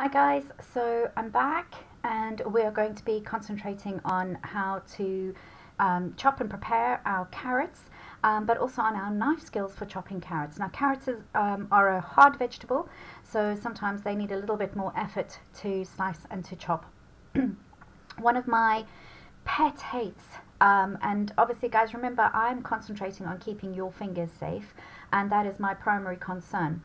Hi guys, so I'm back and we're going to be concentrating on how to um, chop and prepare our carrots um, but also on our knife skills for chopping carrots. Now carrots is, um, are a hard vegetable so sometimes they need a little bit more effort to slice and to chop. One of my pet hates um, and obviously guys remember I'm concentrating on keeping your fingers safe and that is my primary concern.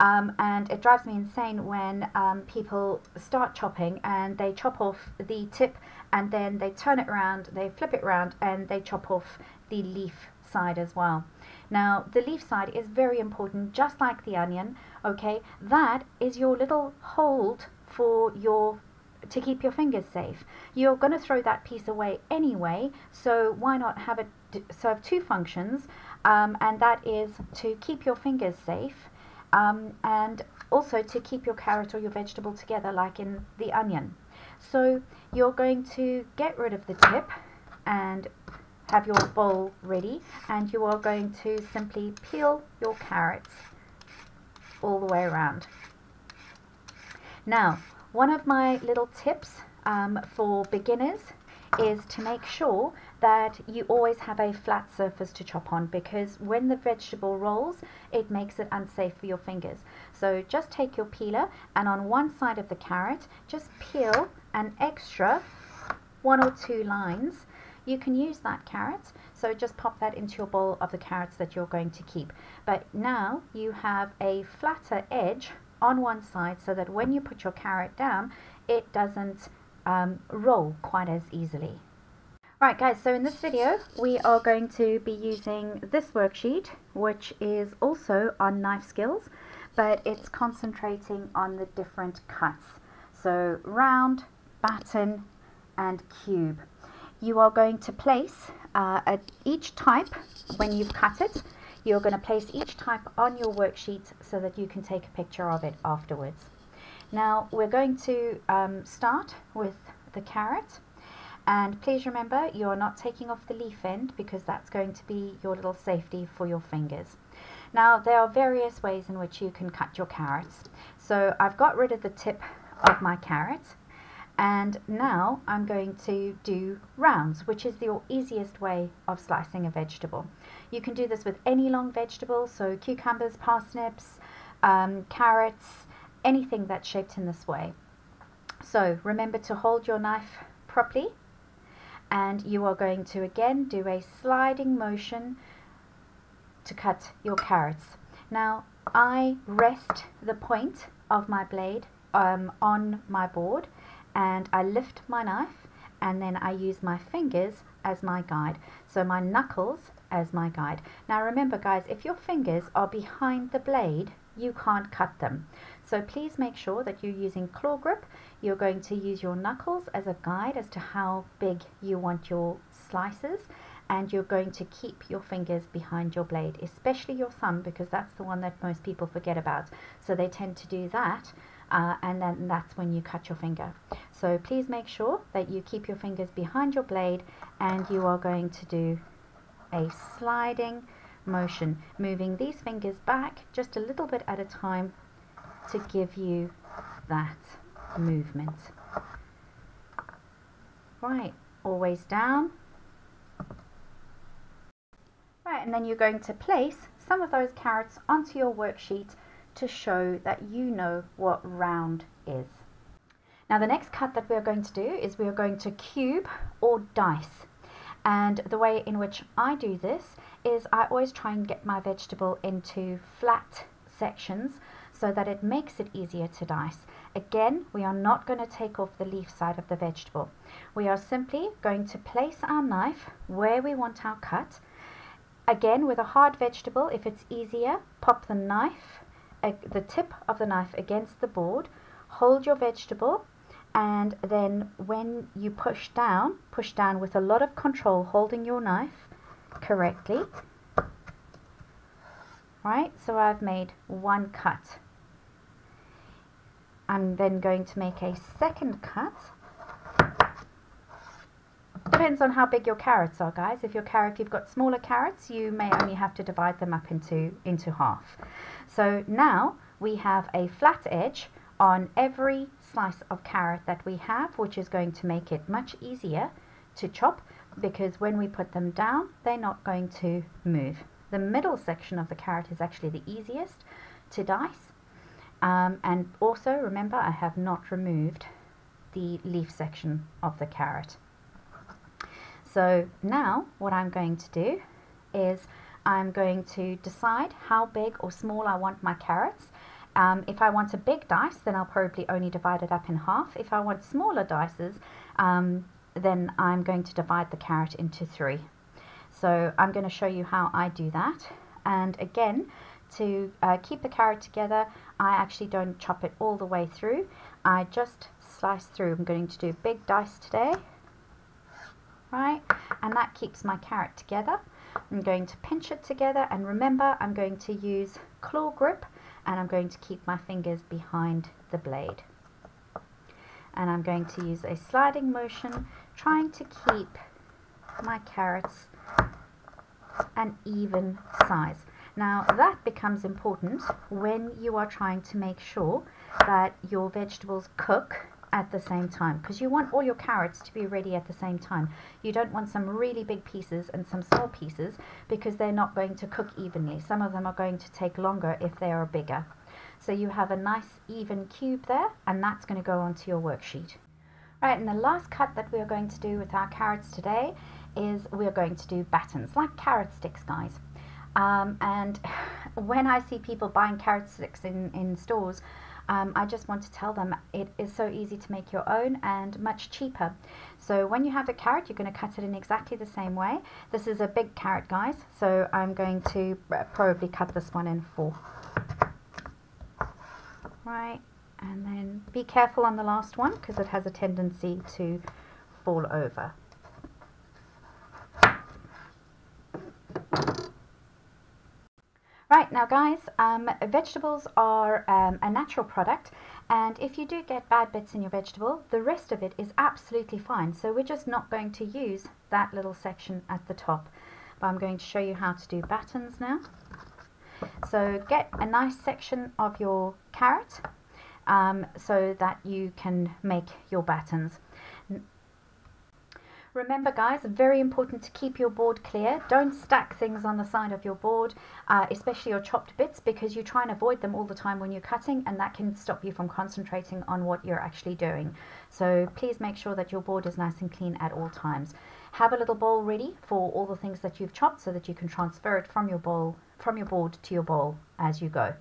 Um, and it drives me insane when um, people start chopping and they chop off the tip and then they turn it around, they flip it around and they chop off the leaf side as well. Now the leaf side is very important just like the onion, okay? That is your little hold for your to keep your fingers safe. You're going to throw that piece away anyway, so why not have it serve two functions um, and that is to keep your fingers safe um, and also to keep your carrot or your vegetable together like in the onion. So you're going to get rid of the tip and have your bowl ready and you are going to simply peel your carrots all the way around. Now one of my little tips um, for beginners is to make sure that you always have a flat surface to chop on because when the vegetable rolls it makes it unsafe for your fingers. So just take your peeler and on one side of the carrot just peel an extra one or two lines. You can use that carrot. So just pop that into your bowl of the carrots that you're going to keep. But now you have a flatter edge on one side so that when you put your carrot down it doesn't um, roll quite as easily. Right guys, so in this video we are going to be using this worksheet which is also on knife skills but it's concentrating on the different cuts. So round, baton and cube. You are going to place uh, each type when you've cut it you're going to place each type on your worksheet so that you can take a picture of it afterwards. Now we're going to um, start with the carrot and please remember you're not taking off the leaf end because that's going to be your little safety for your fingers. Now there are various ways in which you can cut your carrots. So I've got rid of the tip of my carrot and now I'm going to do rounds which is the easiest way of slicing a vegetable. You can do this with any long vegetable so cucumbers, parsnips, um, carrots, anything that's shaped in this way. So remember to hold your knife properly and you are going to again do a sliding motion to cut your carrots. Now I rest the point of my blade um, on my board and I lift my knife and then I use my fingers as my guide. So my knuckles as my guide. Now remember guys, if your fingers are behind the blade, you can't cut them. So please make sure that you're using claw grip. You're going to use your knuckles as a guide as to how big you want your slices and you're going to keep your fingers behind your blade, especially your thumb because that's the one that most people forget about. So they tend to do that uh, and then that's when you cut your finger. So please make sure that you keep your fingers behind your blade and you are going to do a sliding motion, moving these fingers back just a little bit at a time to give you that movement. Right, always down. Right, and then you're going to place some of those carrots onto your worksheet to show that you know what round is. Now the next cut that we're going to do is we are going to cube or dice. And the way in which I do this is I always try and get my vegetable into flat sections so that it makes it easier to dice. Again, we are not going to take off the leaf side of the vegetable. We are simply going to place our knife where we want our cut. Again, with a hard vegetable, if it's easier, pop the knife, uh, the tip of the knife against the board, hold your vegetable and then when you push down, push down with a lot of control, holding your knife correctly. Right, so I've made one cut. I'm then going to make a second cut. Depends on how big your carrots are, guys. If your carrot, if you've got smaller carrots, you may only have to divide them up into, into half. So now we have a flat edge on every slice of carrot that we have, which is going to make it much easier to chop because when we put them down, they're not going to move. The middle section of the carrot is actually the easiest to dice. Um, and also remember, I have not removed the leaf section of the carrot. So now what I'm going to do is I'm going to decide how big or small I want my carrots. Um, if I want a big dice, then I'll probably only divide it up in half. If I want smaller dices, um, then I'm going to divide the carrot into three. So I'm going to show you how I do that. And again, to uh, keep the carrot together, I actually don't chop it all the way through. I just slice through. I'm going to do big dice today, right? And that keeps my carrot together. I'm going to pinch it together and remember I'm going to use claw grip and I'm going to keep my fingers behind the blade. And I'm going to use a sliding motion trying to keep my carrots an even size. Now that becomes important when you are trying to make sure that your vegetables cook at the same time because you want all your carrots to be ready at the same time. You don't want some really big pieces and some small pieces because they're not going to cook evenly. Some of them are going to take longer if they are bigger. So you have a nice even cube there and that's going to go onto your worksheet. Right, and the last cut that we are going to do with our carrots today is we are going to do batons, like carrot sticks, guys. Um, and when I see people buying carrot sticks in, in stores, um, I just want to tell them it is so easy to make your own and much cheaper. So when you have the carrot, you're going to cut it in exactly the same way. This is a big carrot, guys, so I'm going to probably cut this one in four. Right, and then be careful on the last one because it has a tendency to fall over. Right, now guys, um, vegetables are um, a natural product and if you do get bad bits in your vegetable, the rest of it is absolutely fine. So we're just not going to use that little section at the top. But I'm going to show you how to do batons now. So get a nice section of your carrot um, so that you can make your batons. Remember guys, very important to keep your board clear. Don't stack things on the side of your board, uh, especially your chopped bits, because you try and avoid them all the time when you're cutting and that can stop you from concentrating on what you're actually doing. So please make sure that your board is nice and clean at all times. Have a little bowl ready for all the things that you've chopped so that you can transfer it from your bowl, from your board to your bowl as you go.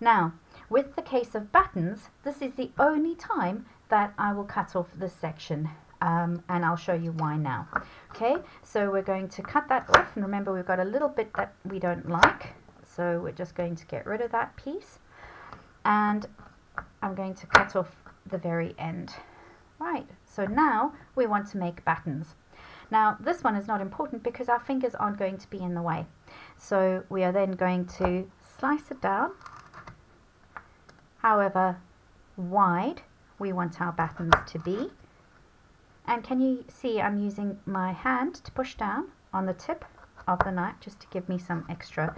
Now, with the case of batons, this is the only time that I will cut off this section um, and I'll show you why now. Okay, so we're going to cut that off and remember we've got a little bit that we don't like so we're just going to get rid of that piece and I'm going to cut off the very end. Right, so now we want to make batons. Now this one is not important because our fingers aren't going to be in the way. So we are then going to slice it down however wide we want our batons to be. And can you see I'm using my hand to push down on the tip of the knife just to give me some extra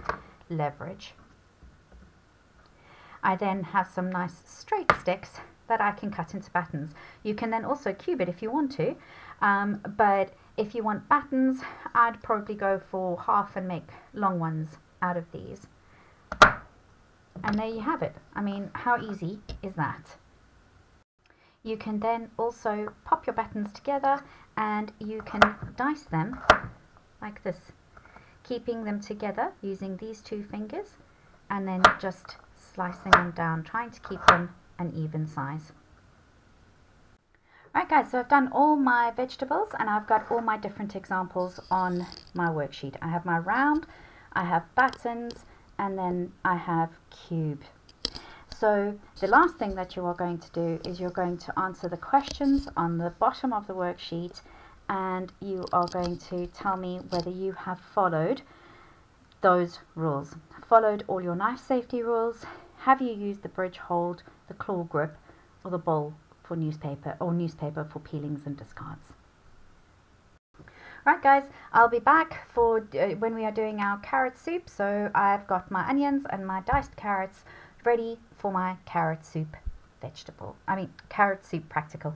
leverage. I then have some nice straight sticks that I can cut into batons. You can then also cube it if you want to, um, but if you want batons, I'd probably go for half and make long ones out of these. And there you have it. I mean, how easy is that? You can then also pop your batons together and you can dice them like this, keeping them together using these two fingers and then just slicing them down, trying to keep them an even size. Right guys, so I've done all my vegetables and I've got all my different examples on my worksheet. I have my round, I have batons, and then I have cube. So the last thing that you are going to do is you're going to answer the questions on the bottom of the worksheet and you are going to tell me whether you have followed those rules. Followed all your knife safety rules. Have you used the bridge hold, the claw grip or the bowl for newspaper or newspaper for peelings and discards. Right guys, I'll be back for uh, when we are doing our carrot soup. So I've got my onions and my diced carrots ready for my carrot soup. vegetable. I mean, carrot soup practical.